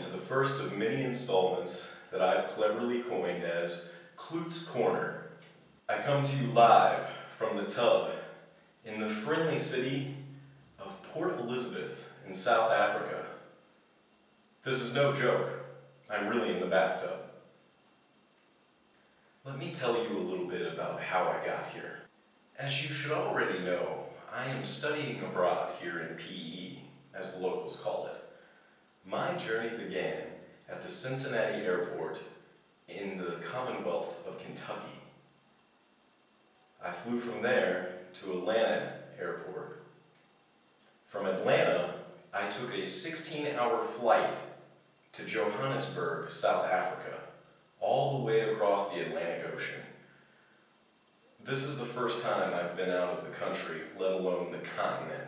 to the first of many installments that I've cleverly coined as Klute's Korner. I come to you live from the tub in the friendly city of Port Elizabeth in South Africa. This is no joke, I'm really in the bathtub. Let me tell you a little bit about how I got here. As you should already know, I am studying abroad here in PE, as the locals call it. My journey began at the Cincinnati Airport in the Commonwealth of Kentucky. I flew from there to Atlanta Airport. From Atlanta, I took a 16-hour flight to Johannesburg, South Africa, all the way across the Atlantic Ocean. This is the first time I've been out of the country, let alone the continent.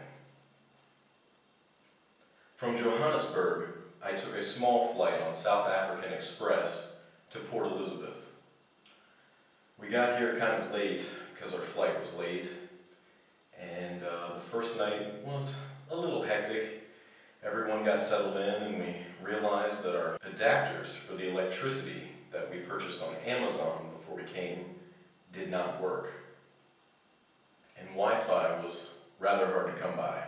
From Johannesburg, I took a small flight on South African Express to Port Elizabeth. We got here kind of late because our flight was late, and uh, the first night was a little hectic. Everyone got settled in and we realized that our adapters for the electricity that we purchased on Amazon before we came did not work. And Wi-Fi was rather hard to come by.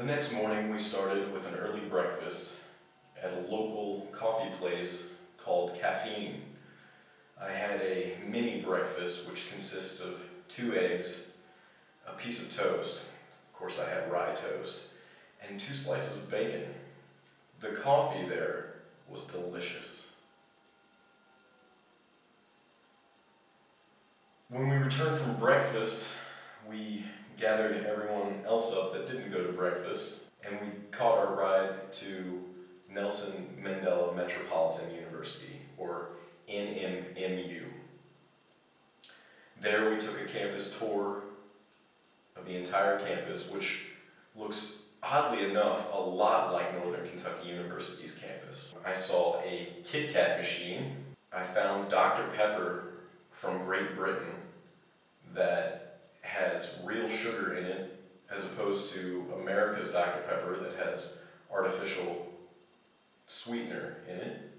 The next morning we started with an early breakfast at a local coffee place called Caffeine. I had a mini breakfast which consists of two eggs, a piece of toast, of course I had rye toast, and two slices of bacon. The coffee there was delicious. When we returned from breakfast, we gathered everyone else up that didn't go to breakfast, and we caught our ride to Nelson Mandela Metropolitan University, or NMMU. There we took a campus tour of the entire campus, which looks oddly enough a lot like Northern Kentucky University's campus. I saw a Kit Kat machine. I found Dr. Pepper from Great Britain that has real sugar in it as opposed to America's Dr. Pepper that has artificial sweetener in it.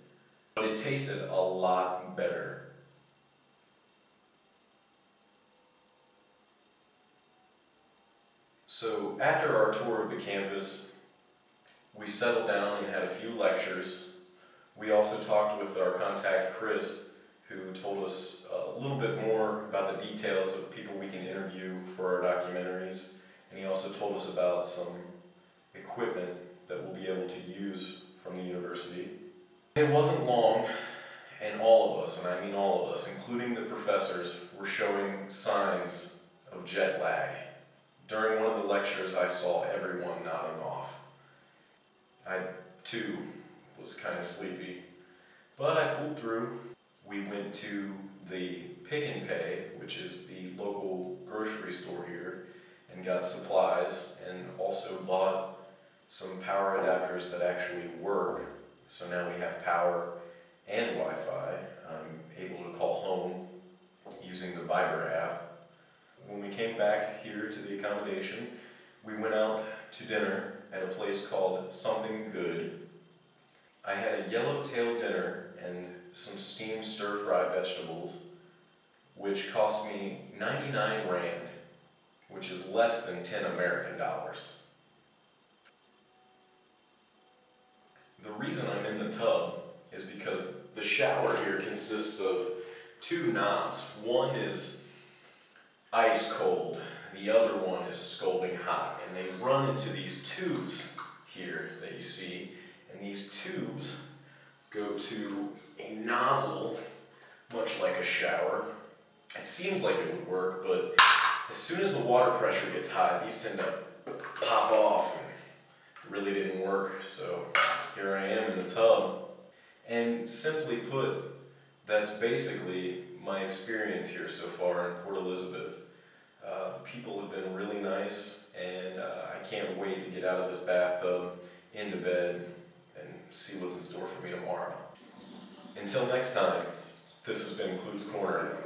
But it tasted a lot better. So after our tour of the campus, we settled down and had a few lectures. We also talked with our contact Chris who told us a little bit more about the details of people we can interview for our documentaries. And he also told us about some equipment that we'll be able to use from the university. It wasn't long, and all of us, and I mean all of us, including the professors, were showing signs of jet lag. During one of the lectures, I saw everyone nodding off. I, too, was kind of sleepy, but I pulled through we went to the Pick n Pay, which is the local grocery store here, and got supplies and also bought some power adapters that actually work. So now we have power and Wi-Fi. I'm able to call home using the Viber app. When we came back here to the accommodation, we went out to dinner at a place called Something Good. I had a yellowtail dinner and some steamed stir-fried vegetables, which cost me 99 rand, which is less than 10 American dollars. The reason I'm in the tub is because the shower here consists of two knobs. One is ice cold, the other one is scalding hot, and they run into these tubes here that you see, these tubes go to a nozzle, much like a shower. It seems like it would work, but as soon as the water pressure gets high, these tend to pop off and really didn't work. So here I am in the tub. And simply put, that's basically my experience here so far in Port Elizabeth. Uh, the people have been really nice, and uh, I can't wait to get out of this bathtub, into bed, see what's in store for me tomorrow. Until next time, this has been Klute's Korner.